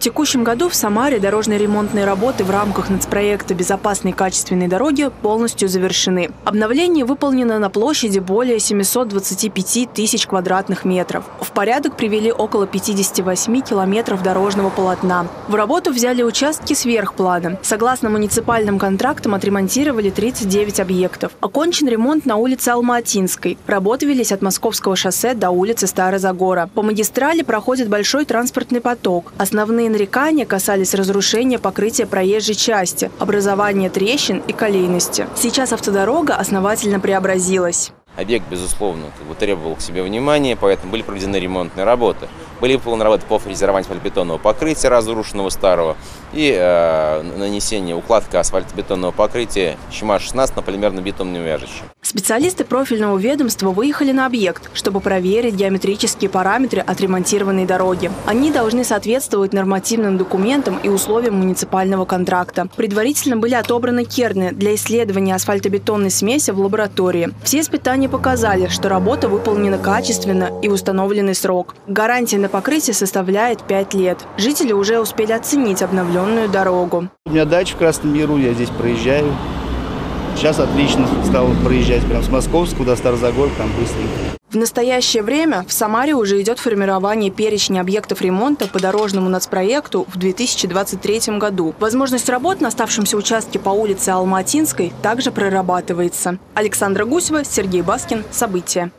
текущем году в Самаре дорожные ремонтные работы в рамках нацпроекта «Безопасные качественные дороги» полностью завершены. Обновление выполнено на площади более 725 тысяч квадратных метров. В порядок привели около 58 километров дорожного полотна. В работу взяли участки сверхплана. Согласно муниципальным контрактам отремонтировали 39 объектов. Окончен ремонт на улице Алматинской. Работы велись от Московского шоссе до улицы Старозагора. По магистрали проходит большой транспортный поток. Основные нарекания касались разрушения покрытия проезжей части, образования трещин и колейности. Сейчас автодорога основательно преобразилась. Объект, безусловно, как бы требовал к себе внимания, поэтому были проведены ремонтные работы. Были выполнены работы по фрезерованию асфальтобетонного покрытия разрушенного старого и э, нанесение, укладка асфальтобетонного покрытия ЩМА-16 на полимерно-бетонное вяжущее. Специалисты профильного ведомства выехали на объект, чтобы проверить геометрические параметры отремонтированной дороги. Они должны соответствовать нормативным документам и условиям муниципального контракта. Предварительно были отобраны керны для исследования асфальтобетонной смеси в лаборатории. Все испытания показали, что работа выполнена качественно и установленный срок. Гарантия на покрытие составляет 5 лет. Жители уже успели оценить обновленную дорогу. У меня дача в Красном Яру, я здесь проезжаю. Сейчас отлично стал проезжать прям с Московского до Старозагорка, там быстренько. В настоящее время в Самаре уже идет формирование перечня объектов ремонта по дорожному нацпроекту в 2023 году. Возможность работ на оставшемся участке по улице Алматинской также прорабатывается. Александра Гусева, Сергей Баскин. События.